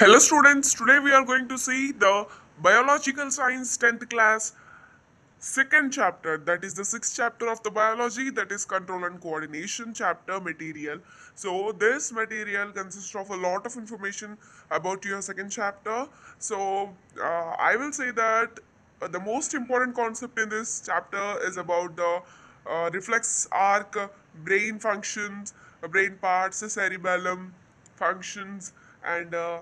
Hello students, today we are going to see the biological science 10th class second chapter that is the sixth chapter of the biology that is control and coordination chapter material. So this material consists of a lot of information about your second chapter. So uh, i will say that uh, the most important concept in this chapter is about the uh, reflex arc brain functions uh, brain parts cerebellum functions and uh,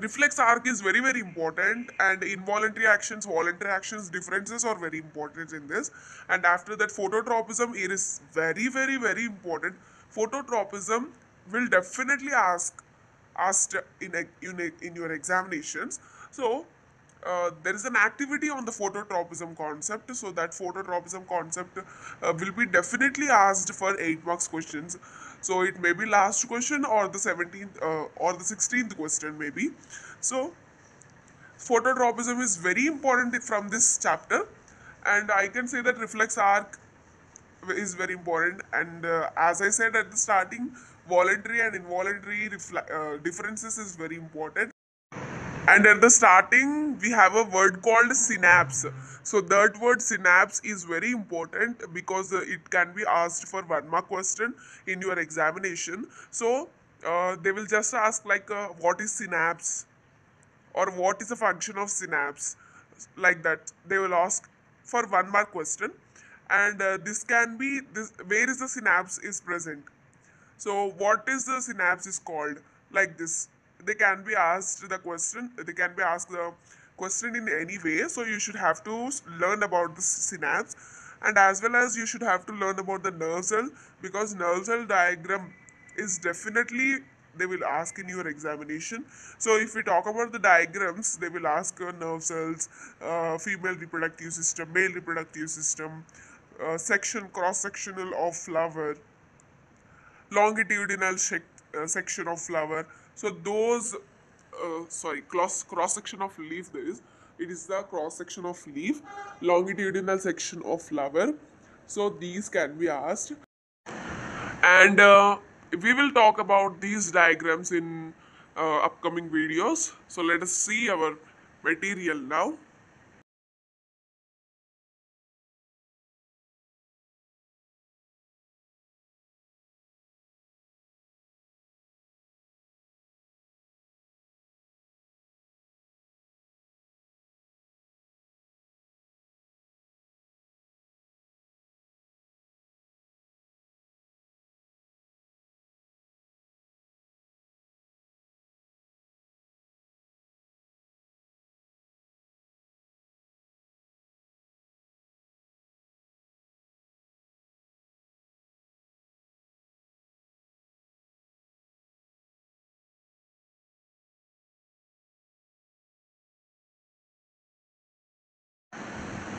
reflex arc is very very important and involuntary actions voluntary actions differences are very important in this. And after that phototropism it is very very very important. Phototropism will definitely ask asked in a, in, a, in your examinations. So uh, there is an activity on the phototropism concept so that phototropism concept uh, will be definitely asked for 8 marks questions so it may be last question or the 17th uh, or the 16th question maybe so phototropism is very important from this chapter. And i can say that reflex arc is very important. And uh, as i said at the starting voluntary and involuntary uh, differences is very important and at the starting we have a word called synapse. So that word synapse is very important because uh, it can be asked for one mark question in your examination. So uh, they will just ask like uh, what is synapse? Or what is the function of synapse? Like that. They will ask for one mark question. And uh, this can be this where is the synapse is present? So what is the synapse is called? Like this they can be asked the question they can be asked the question in any way. So you should have to learn about the synapse. And as well as you should have to learn about the nerve cell because nerve cell diagram is definitely they will ask in your examination. So if we talk about the diagrams they will ask uh, nerve cells uh, female reproductive system male reproductive system uh, section cross sectional of flower longitudinal uh, section of flower so those uh, sorry cross cross section of leaf there is it is the cross section of leaf longitudinal section of flower. So these can be asked. And uh, we will talk about these diagrams in uh, upcoming videos. So let us see our material now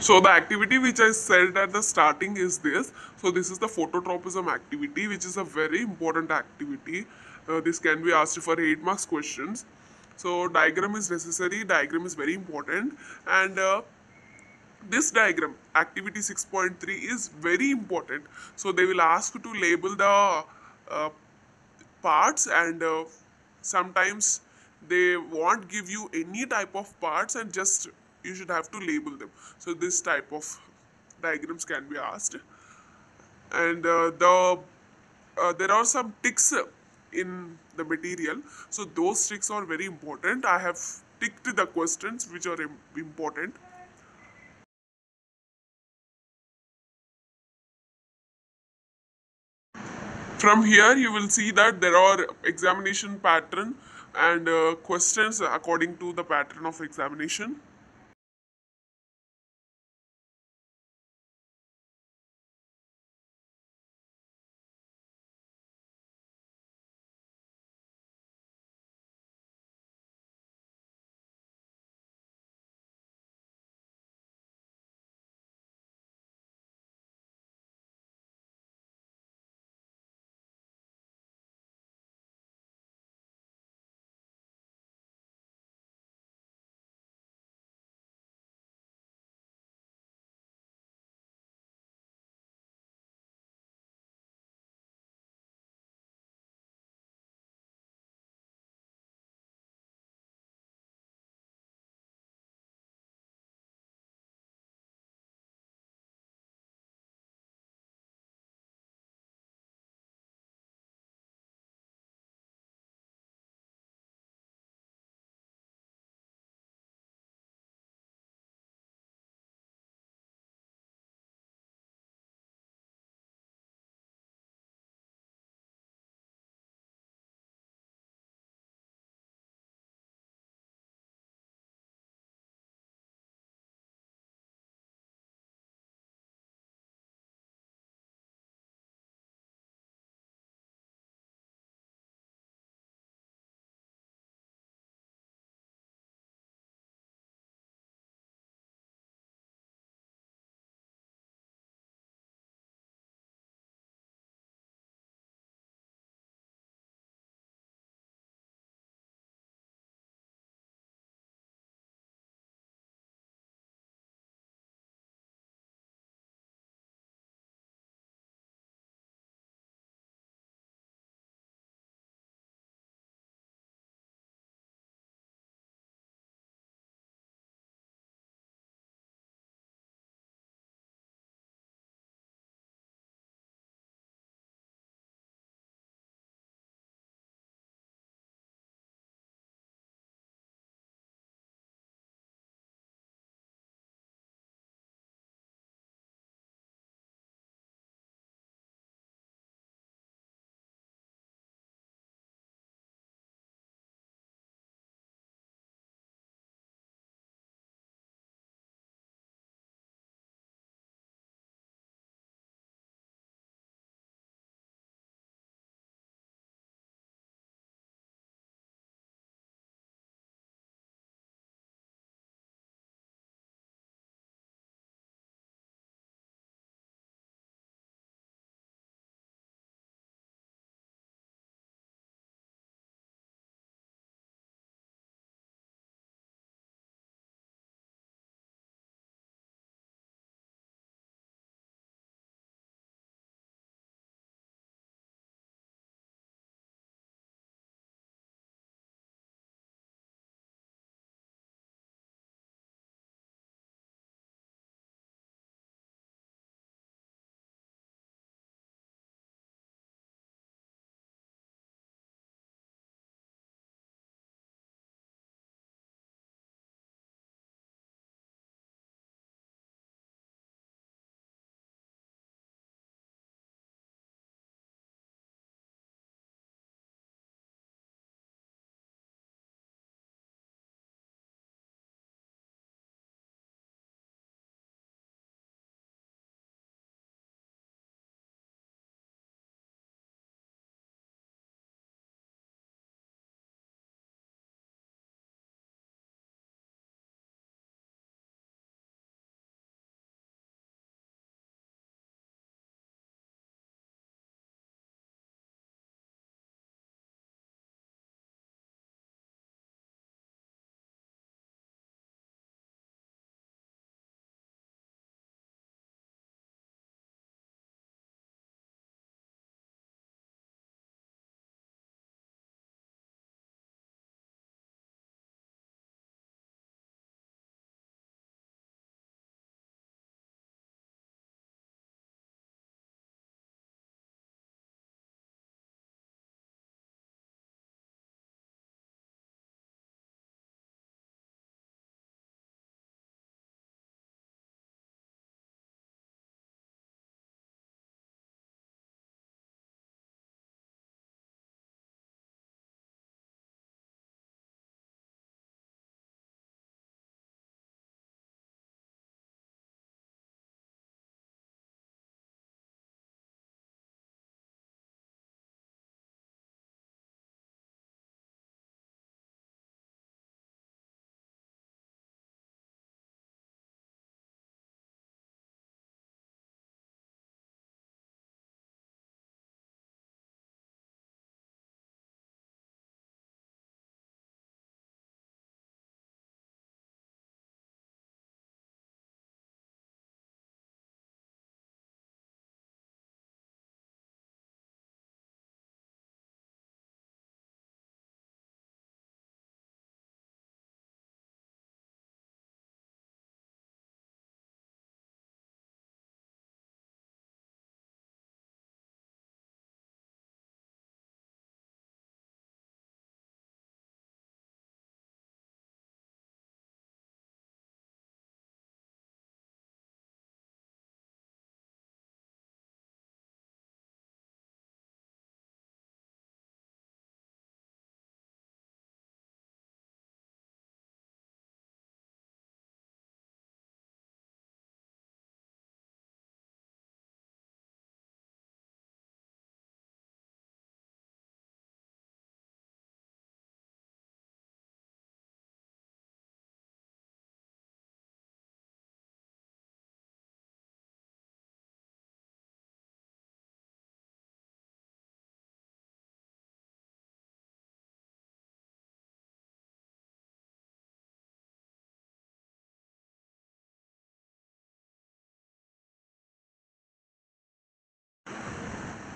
So the activity which I said at the starting is this. So this is the phototropism activity, which is a very important activity. Uh, this can be asked for eight marks questions. So diagram is necessary. Diagram is very important, and uh, this diagram, activity 6.3, is very important. So they will ask you to label the uh, parts and uh, sometimes they won't give you any type of parts and just you should have to label them. So this type of diagrams can be asked. And uh, the uh, there are some ticks in the material. So those ticks are very important. I have ticked the questions which are important. From here you will see that there are examination pattern and uh, questions according to the pattern of examination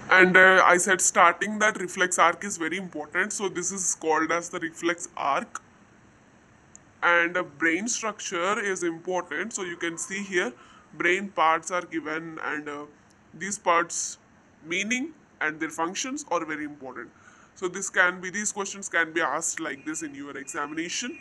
and uh, i said starting that reflex arc is very important. So this is called as the reflex arc. And uh, brain structure is important. So you can see here brain parts are given and uh, these parts meaning and their functions are very important. So this can be these questions can be asked like this in your examination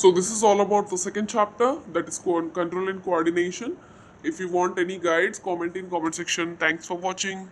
So this is all about the second chapter that is co- control and coordination. if you want any guides comment in comment section thanks for watching